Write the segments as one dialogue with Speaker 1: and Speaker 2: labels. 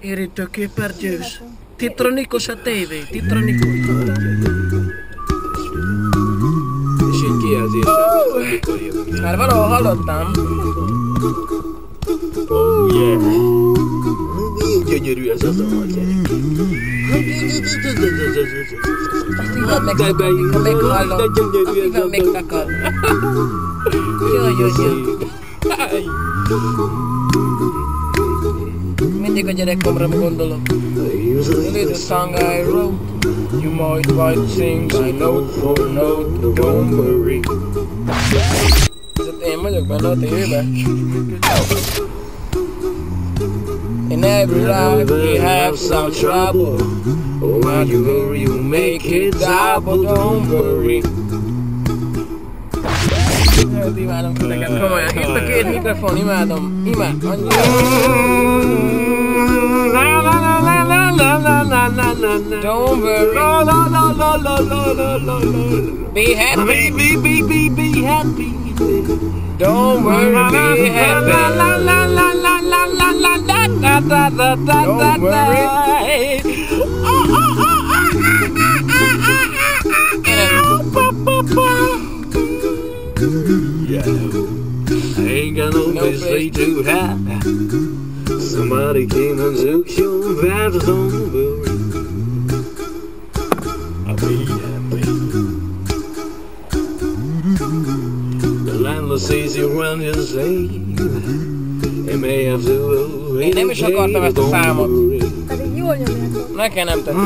Speaker 1: Érintő képernyős. Titronikos a tévé, titronikos.
Speaker 2: És így jövünk.
Speaker 1: Már valahol hallottam.
Speaker 2: Oh yeah. Gyönyörű ez az arc.
Speaker 1: Azt hívod meg, amikor meghallom. Azt hívod
Speaker 2: a
Speaker 1: meg takar. Jaj, jaj, jaj. Mindig a gyerekkomra gondolok. The little song I wrote. You might might sing by note for note. Don't worry. Ez én vagyok benne a tévében. In every life we have some trouble. When you worry, you make it double. Don't worry. Hát imádom titeket, komolyan. Itt a két mikrofon, imádom. Imád, annyira. Don't worry. Be happy.
Speaker 2: Be, be, be, be happy.
Speaker 1: Don't worry. Be happy. Don't worry.
Speaker 2: Yeah. I ain't got no,
Speaker 1: No
Speaker 2: place. to hide. Somebody came and took your vibes, don't worry. I'll be happy. The landlord says you run your slave. It may have to
Speaker 1: Én nem is akartam ezt a számot. Nekem nem tetszik.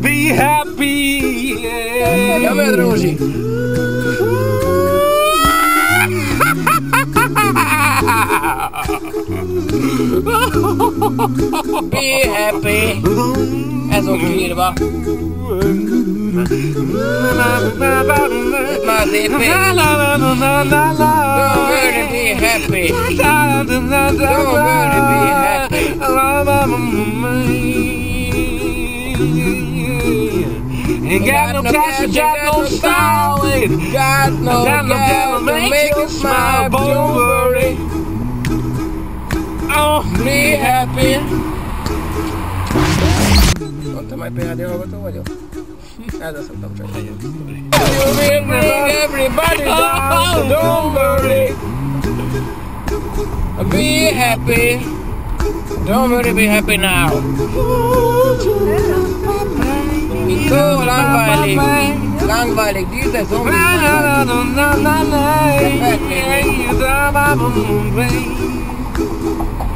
Speaker 2: Be happy. Yeah.
Speaker 1: Nyomjad, Rózsi! Be happy! Ez ott írva. Ez már az EP. Don't worry, be happy. Don't worry, be happy.
Speaker 2: Ain't got no cash, ain't got no style, ain't
Speaker 1: Got no
Speaker 2: got no
Speaker 1: gal
Speaker 2: gal
Speaker 1: to make you smile. Don't na
Speaker 2: penha.
Speaker 1: Não tem mais penha de roupa, tu olhou. Nada, só tá puxando. You will bring everybody down, don't worry. Be happy. Don't worry, be happy now. Ito, langwalik. Langwalik dito, zombie.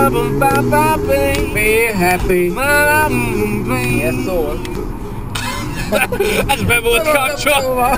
Speaker 1: Hogy is mesélték el.
Speaker 2: Be happy.
Speaker 1: Be happy. Ez szól.
Speaker 2: Ez be volt kapcsolva.